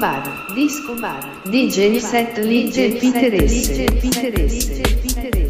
Bar, disco bar, DJ set lige Pinteresse, Pinteresse, Pinteresse.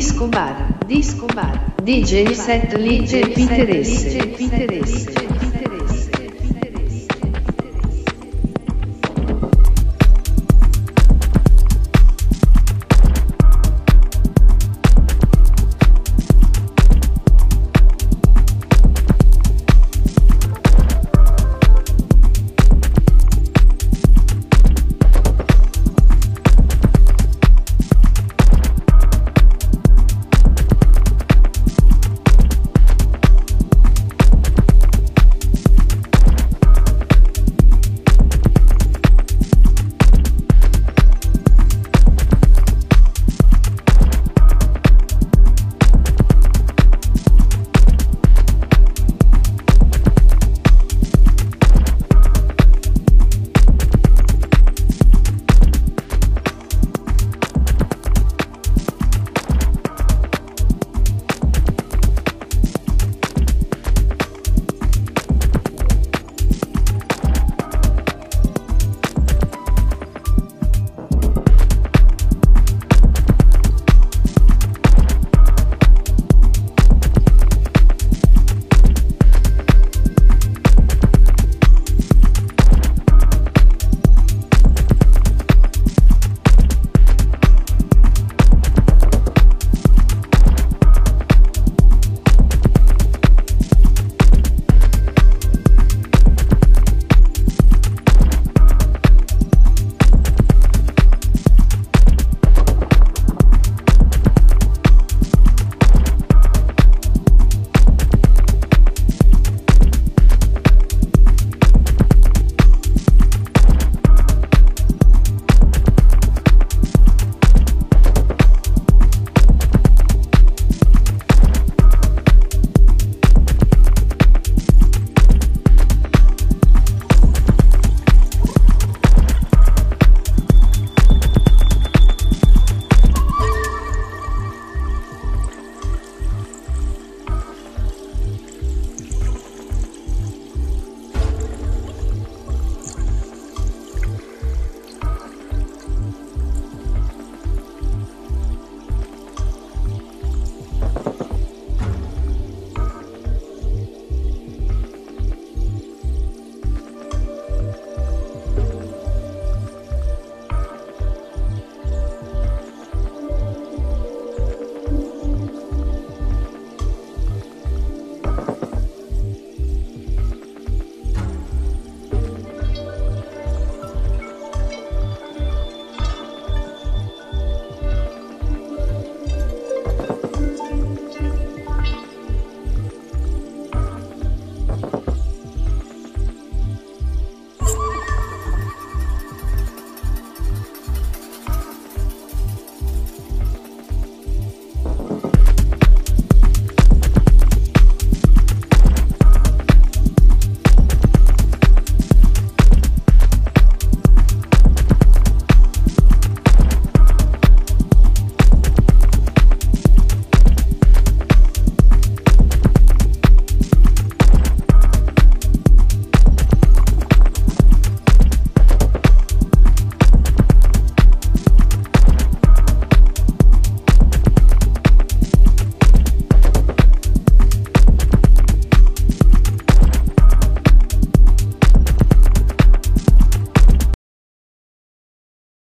Disco Bar, Disco Bar, DJ set Lige Peteresse, Peteresse.